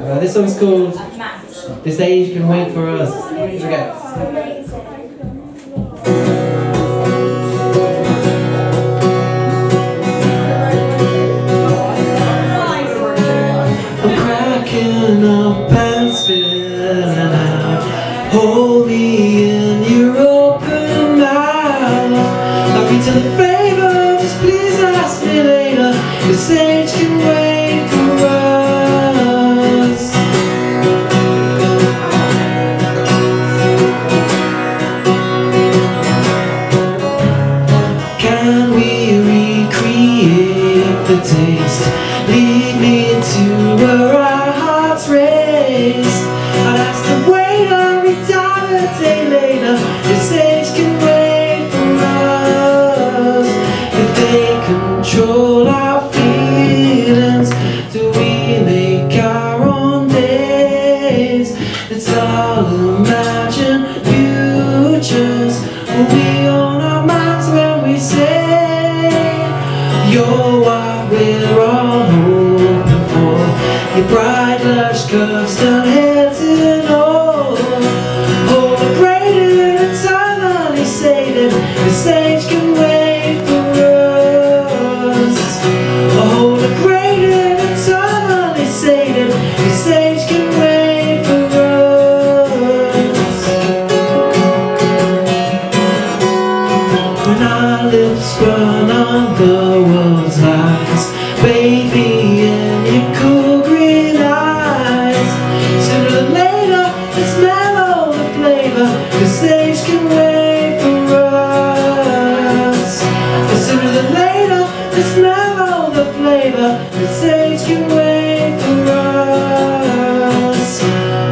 Uh, this song's called This Age Can Wait For Us. Here we go. Hold me in your open mouth. I'll reach to the recreate the taste? Lead me to where our hearts race. I'd ask the waiter, we dine a day later. This age can wait for us. If they control our feelings, do we make our own days? It's all imagined futures. Will we own our minds when we say you're what Your bright lush curves down head to toe. Oh, the greater eternally sated, this age can wait for us. The greater eternally sated, this age can wait for us. When our lips burn on the world's lies later, let's the flavor This age can wait for us.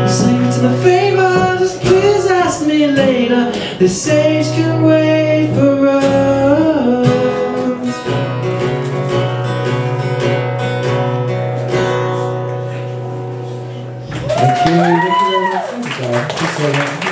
Listening to the favor, just please ask me later. This age can wait for us. Thank you. Thank you, very much.